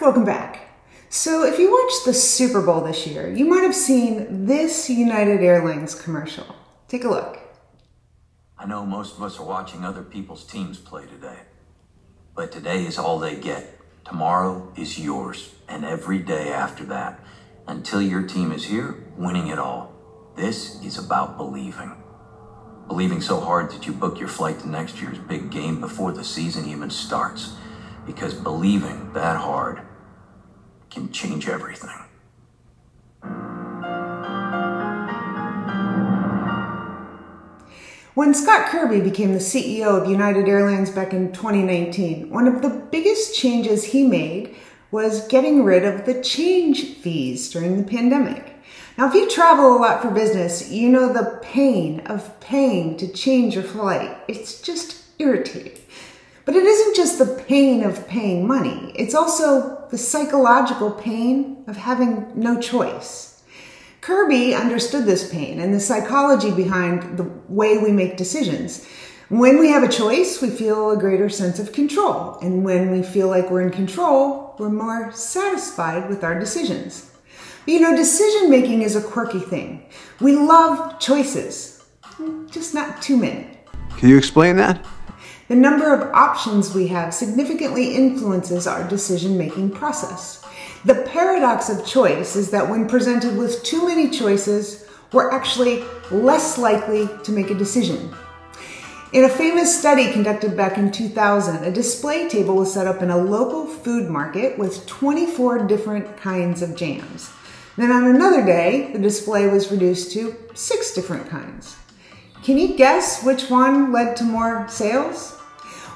welcome back. So if you watched the Super Bowl this year, you might have seen this United Airlines commercial. Take a look. I know most of us are watching other people's teams play today. But today is all they get. Tomorrow is yours, and every day after that, until your team is here, winning it all. This is about believing. Believing so hard that you book your flight to next year's big game before the season even starts. Because believing that hard can change everything. When Scott Kirby became the CEO of United Airlines back in 2019, one of the biggest changes he made was getting rid of the change fees during the pandemic. Now, if you travel a lot for business, you know the pain of paying to change your flight. It's just irritating. But it isn't just the pain of paying money, it's also the psychological pain of having no choice. Kirby understood this pain and the psychology behind the way we make decisions. When we have a choice, we feel a greater sense of control. And when we feel like we're in control, we're more satisfied with our decisions. But you know, decision making is a quirky thing. We love choices, just not too many. Can you explain that? The number of options we have significantly influences our decision making process. The paradox of choice is that when presented with too many choices, we're actually less likely to make a decision. In a famous study conducted back in 2000, a display table was set up in a local food market with 24 different kinds of jams. Then on another day, the display was reduced to six different kinds. Can you guess which one led to more sales?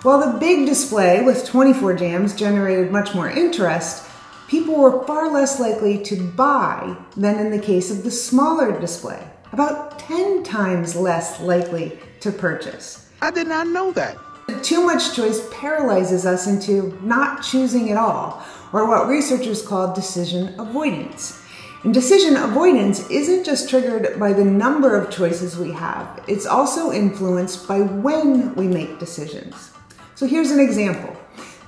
While the big display with 24 jams generated much more interest, people were far less likely to buy than in the case of the smaller display, about 10 times less likely to purchase. I did not know that. Too much choice paralyzes us into not choosing at all, or what researchers call decision avoidance. And decision avoidance isn't just triggered by the number of choices we have, it's also influenced by when we make decisions. So here's an example.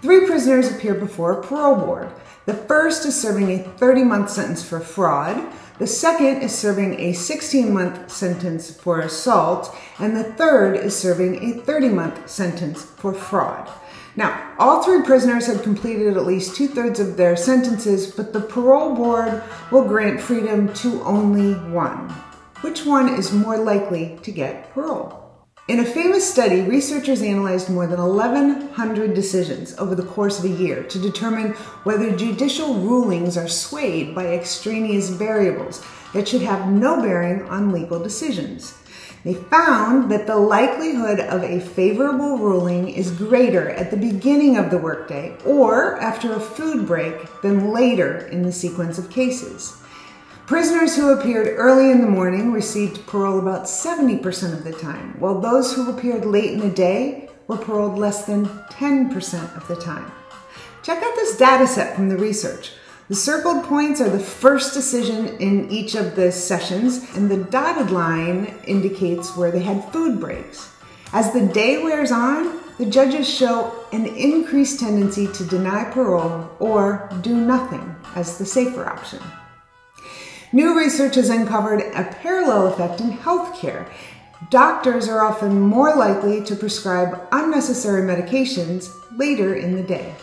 Three prisoners appear before a parole board. The first is serving a 30 month sentence for fraud. The second is serving a 16 month sentence for assault. And the third is serving a 30 month sentence for fraud. Now, all three prisoners had completed at least two thirds of their sentences, but the parole board will grant freedom to only one. Which one is more likely to get parole? In a famous study, researchers analyzed more than 1,100 decisions over the course of a year to determine whether judicial rulings are swayed by extraneous variables that should have no bearing on legal decisions. They found that the likelihood of a favorable ruling is greater at the beginning of the workday or after a food break than later in the sequence of cases. Prisoners who appeared early in the morning received parole about 70% of the time, while those who appeared late in the day were paroled less than 10% of the time. Check out this data set from the research. The circled points are the first decision in each of the sessions, and the dotted line indicates where they had food breaks. As the day wears on, the judges show an increased tendency to deny parole or do nothing as the safer option. New research has uncovered a parallel effect in healthcare. Doctors are often more likely to prescribe unnecessary medications later in the day.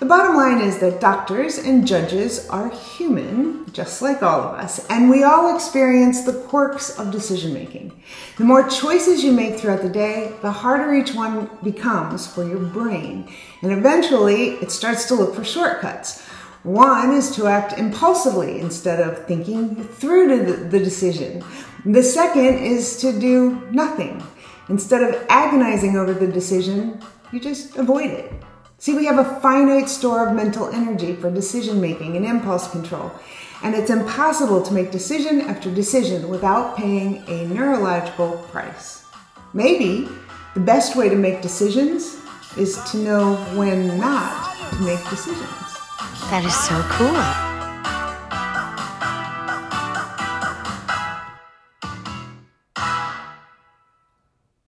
The bottom line is that doctors and judges are human, just like all of us, and we all experience the quirks of decision making. The more choices you make throughout the day, the harder each one becomes for your brain, and eventually it starts to look for shortcuts. One is to act impulsively instead of thinking through the, the decision. The second is to do nothing. Instead of agonizing over the decision, you just avoid it. See, we have a finite store of mental energy for decision making and impulse control, and it's impossible to make decision after decision without paying a neurological price. Maybe the best way to make decisions is to know when not to make decisions. That is so cool.